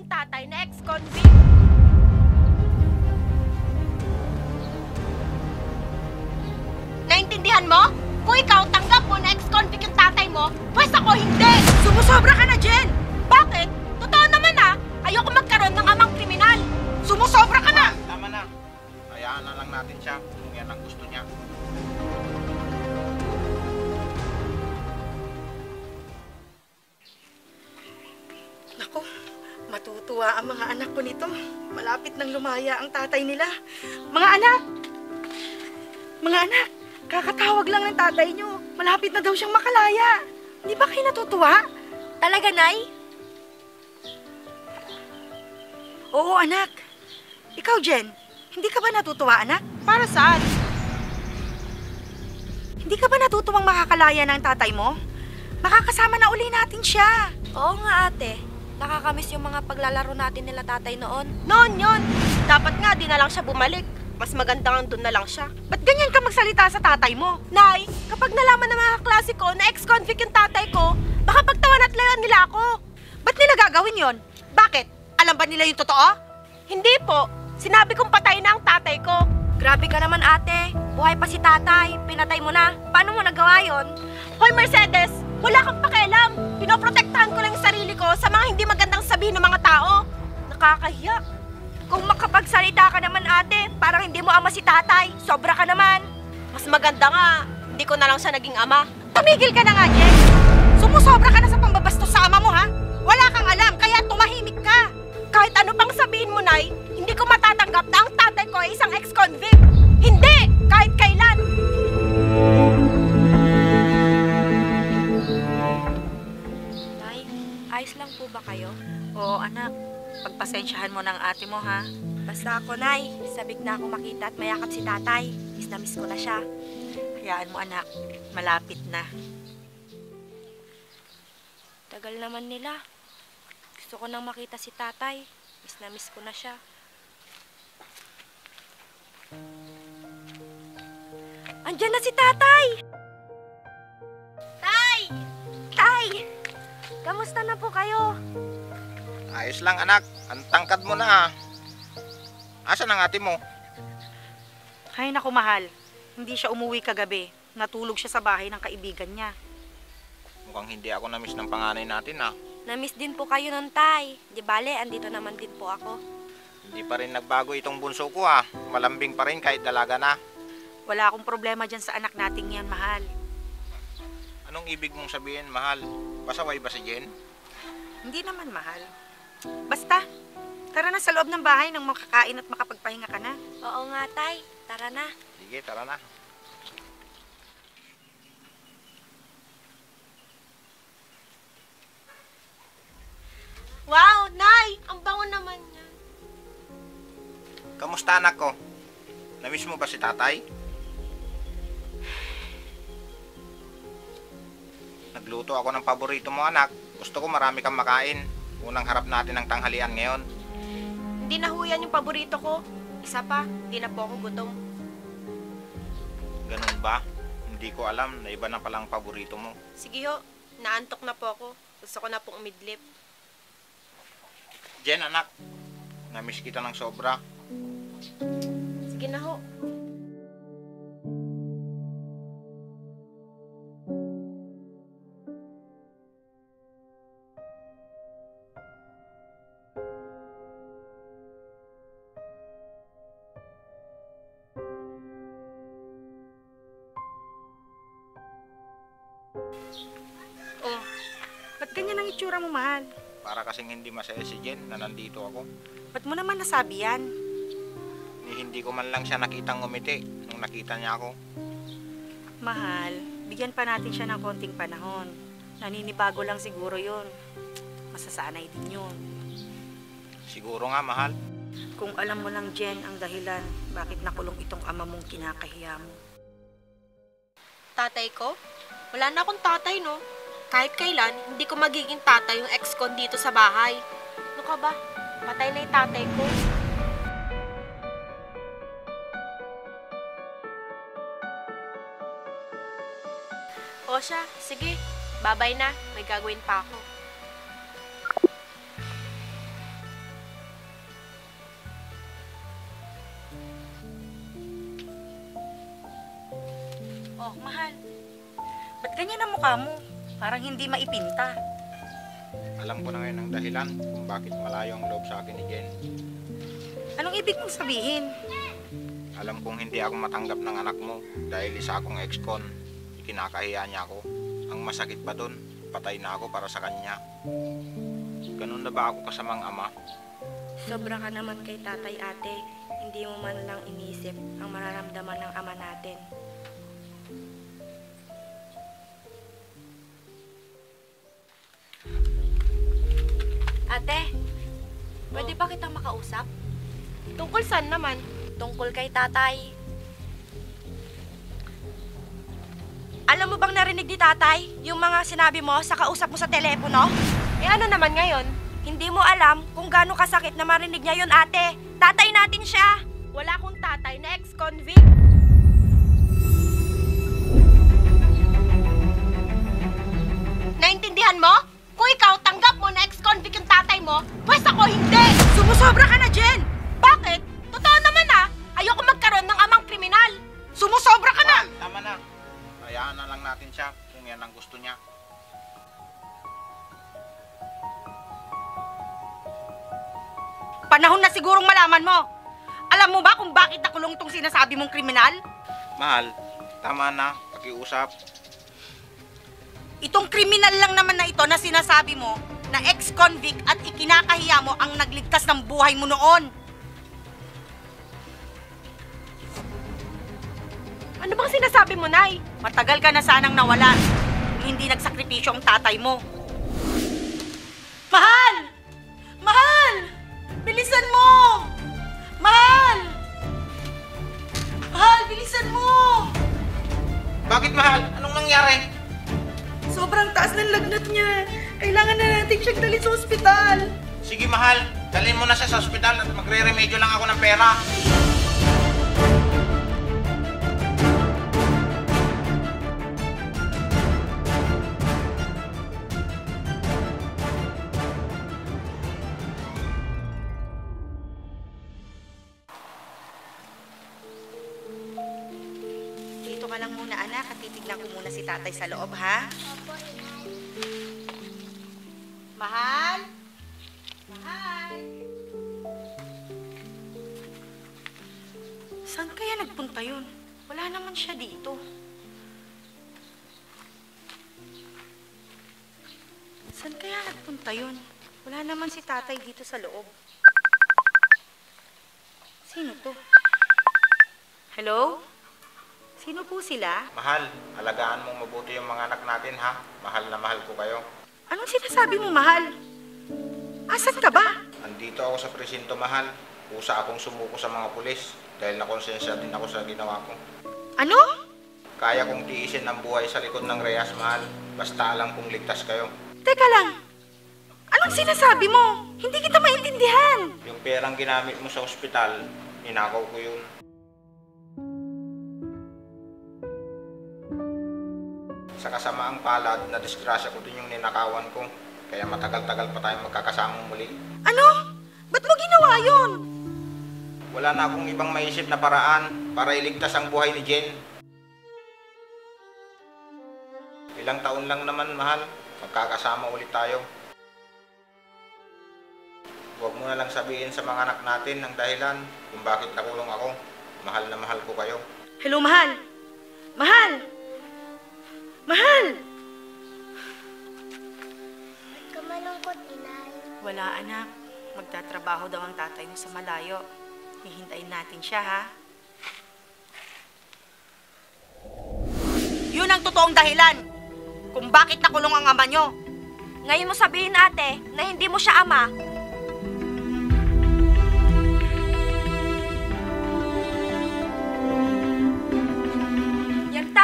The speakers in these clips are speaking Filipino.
mong tatay na ex-convict. Naintindihan mo? Kung ikaw tanggap mo na ex-convict yung tatay mo, pwes ako hindi! Sumusobra ka na, Jen! Bakit? Totoo naman ah! Ayoko magkaroon ng amang kriminal! Sumusobra ka na! Tama na. Hayaan na lang natin siya kung yan ang gusto niya. Naku, matutuwa ang mga anak ko nito. Malapit nang lumaya ang tatay nila. Mga anak! Mga anak, kakatawag lang ng tatay nyo. Malapit na daw siyang makalaya. Di ba kayo natutuwa? Talaga, Nay? Oo, anak. Ikaw, Jen, hindi ka ba natutuwa, anak? Para saan? Hindi ka ba natutuwang makakalaya ng tatay mo? Makakasama na uli natin siya. Oo nga ate, nakakamiss yung mga paglalaro natin nila tatay noon. Noon yon. Dapat nga di na lang siya bumalik. Mas maganda nga doon na lang siya. Ba't ganyan ka magsalita sa tatay mo? Nay, kapag nalaman ng mga klase ko na ex-convict yung tatay ko, baka pagtawan at layan nila ako. Ba't nila gagawin yon? Bakit? Alam ba nila yung totoo? Hindi po. Sinabi kong patay na ang tatay ko. Grabe ka naman ate, buhay pa si tatay, pinatay mo na. Paano mo nagawa yon? Hoy Mercedes, wala kang pakialam. Pinoprotektahan ko lang yung sarili ko sa mga hindi magandang sabihin ng mga tao. Nakakahiya. Kung makapagsalita ka naman ate, parang hindi mo ama si tatay, sobra ka naman. Mas maganda nga, hindi ko na lang siya naging ama. Tumigil ka na nga, Jen. Sumusobra ka na sa pambabastos sa ama mo, ha? Wala kang alam, kaya tumahimik ka. Kahit ano pang sabihin mo, Nay, hindi ko matatanggap na ang tatay ko ay isang ex-convict. Hindi! Kahit kayo? Oo, anak. Pagpasensyahan mo ng ate mo, ha? Basta ako, Nay, sabik na ako makita at mayakap si tatay. Miss na miss ko na siya. Hayaan mo, anak. Malapit na. Tagal naman nila. Gusto ko nang makita si tatay. Miss na miss ko na siya. Andiyan na si tatay! Kamusta na po kayo? Ayos lang anak. Ang tangkad mo na ah. Asan ang ate mo? Hay naku, mahal. Hindi siya umuwi kagabi. Natulog siya sa bahay ng kaibigan niya. Mukhang hindi ako na-miss ng panganay natin ah. Namiss din po kayo ng tay. Di bale, andito naman din po ako. Hindi pa rin nagbago itong bunso ko ah. Malambing pa rin kahit dalaga na. Wala akong problema dyan sa anak nating yan, mahal. Anong ibig mong sabihin, mahal? Pasaway ba si Jen? Hindi naman mahal. Basta, tara na sa loob ng bahay nang makakain at makapagpahinga ka na. Oo nga, tay. Tara na. Sige, tara na. Wow, Nay! Ang bango naman niya. Kamusta anak ko? Namiss mo ba si tatay? Nagluto ako ng paborito mo anak. Gusto ko marami kang makain. Unang harap natin ng tanghalian ngayon. Hindi na ho yan yung paborito ko. Isa pa, hindi na po ako gutom. Ganun ba? Hindi ko alam na iba na palang paborito mo. Sige ho, naantok na po ako. Gusto ko na pong umidlip. Jen anak, namiss kita ng sobra. Sige na ho. Oh, ba't ganyan ang itsura mo, mahal? Para kasing hindi masaya si Jen na nandito ako. Ba't mo naman nasabi yan? Ni hindi ko man lang siya nakitang ngumiti nung nakita niya ako. Mahal, bigyan pa natin siya ng konting panahon. Naninibago lang siguro yun. Masasanay din yun. Siguro nga mahal. Kung alam mo lang, Jen, ang dahilan bakit nakulong itong ama mong kinakahiya mo. Tatay ko? Wala na akong tatay, no? Kahit kailan, hindi ko magiging tatay yung ex-con dito sa bahay. Ano ka ba? Patay na yung tatay ko. O siya, sige. Babay na. May gagawin pa ako. Ganyan ang mukha mo? Parang hindi maipinta. Alam ko na ngayon ang dahilan kung bakit malayo ang loob sa akin ni Jen. Anong ibig mong sabihin? Alam kong hindi ako matanggap ng anak mo dahil isa akong ex-con. Ikinakahiya niya ako. Ang masakit pa doon, patay na ako para sa kanya. Ganun na ba ako kasamang ama? Sobra ka naman kay tatay ate. Hindi mo man lang inisip ang mararamdaman ng ama natin. Ate, pwede ba kitang makausap? Tungkol saan naman? Tungkol kay tatay. Alam mo bang narinig ni tatay yung mga sinabi mo sa kausap mo sa telepono? Eh ano naman ngayon? Hindi mo alam kung gaano kasakit na marinig niya yun, ate. Tatay natin siya. Wala akong tatay na ex-convict. Naintindihan mo? Kung ikaw tanggap mo na ex-convict yung tatay mo, pwes ako hindi! Sumusobra ka na, Jen! Bakit? Totoo naman ah! Ayoko magkaroon ng amang kriminal! Sumusobra ka na! Mahal, tama na. Hayaan na lang natin siya kung yan ang gusto niya. Panahon na sigurong malaman mo. Alam mo ba kung bakit nakulong tong sinasabi mong kriminal? Mahal, tama na. Pakiusap. Itong kriminal lang naman na ito na sinasabi mo na ex-convict at ikinakahiya mo ang nagligtas ng buhay mo noon. Ano bang sinasabi mo, Nay? Matagal ka na sanang nawalan. Hindi nagsakripisyo ang tatay mo. Mahal! Mahal! Bilisan mo! Mahal! Mahal, bilisan mo! Bakit mahal? Anong nangyari? Sobrang taas ng lagnat niya. Kailangan na natin siyang dalhin sa ospital. Sige mahal, dalhin mo na siya sa ospital at magre-remedyo lang ako ng pera. Ka lang muna, anak. At titignan ko muna si tatay sa loob, ha? Mahal? Mahal? Saan kaya nagpunta yun? Wala naman siya dito. Saan kaya nagpunta yun? Wala naman si tatay dito sa loob. Sino to? Hello? Sino po sila? Mahal, alagaan mong mabuti yung mga anak natin ha. Mahal na mahal ko kayo. Anong sinasabi mo, mahal? Asan ka ba? Andito ako sa presinto mahal. Kusa akong sumuko sa mga pulis dahil nakonsensya din ako sa ginawa ko. Ano? Kaya kong tiisin ang buhay sa likod ng Reyes mahal. Basta alam kong ligtas kayo. Teka lang. Anong sinasabi mo? Hindi kita maintindihan. Yung perang ginamit mo sa ospital, ninakaw ko yun. Sa kasamaang palad, na disgrasya ko din yung ninakawan ko. Kaya matagal-tagal pa tayong magkakasamang muli. Ano? Ba't mo ginawa yun? Wala na akong ibang maisip na paraan para iligtas ang buhay ni Jen. Ilang taon lang naman, mahal. Magkakasama ulit tayo. Huwag mo na lang sabihin sa mga anak natin ang dahilan kung bakit nakulong ako. Mahal na mahal ko kayo. Hello, mahal. Mahal! Mahal! Kamalungkot, inay. Wala, anak. Magtatrabaho daw ang tatay mo sa malayo. Hihintayin natin siya, ha? Yun ang totoong dahilan kung bakit nakulong ang ama nyo. Ngayon mo sabihin ate na hindi mo siya ama.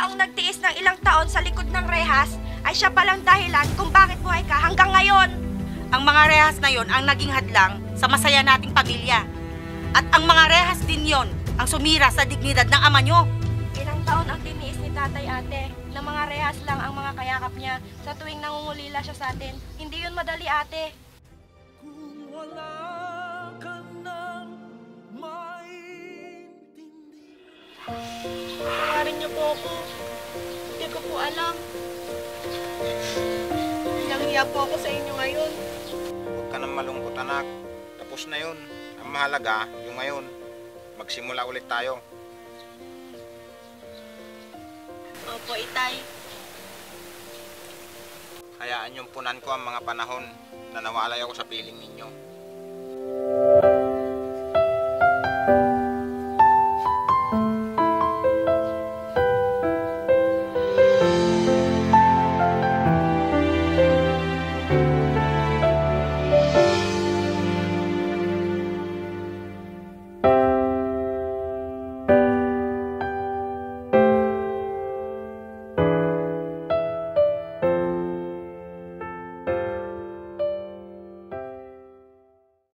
Taong nagtiis ng ilang taon sa likod ng rehas ay siya palang dahilan kung bakit buhay ka hanggang ngayon. Ang mga rehas na yon ang naging hadlang sa masaya nating pamilya. At ang mga rehas din yon ang sumira sa dignidad ng ama nyo. Ilang taon ang tiniis ni tatay ate na mga rehas lang ang mga kayakap niya sa tuwing nangungulila siya sa atin. Hindi yun madali ate. Kung wala po ako. po alam. Hiyang-hiya po ako sa inyo ngayon. Huwag ka nang malungkot anak. Tapos na yun. Ang mahalaga, yung ngayon. Magsimula ulit tayo. Opo, itay. Hayaan yung punan ko ang mga panahon na nawalay ako sa piling ninyo.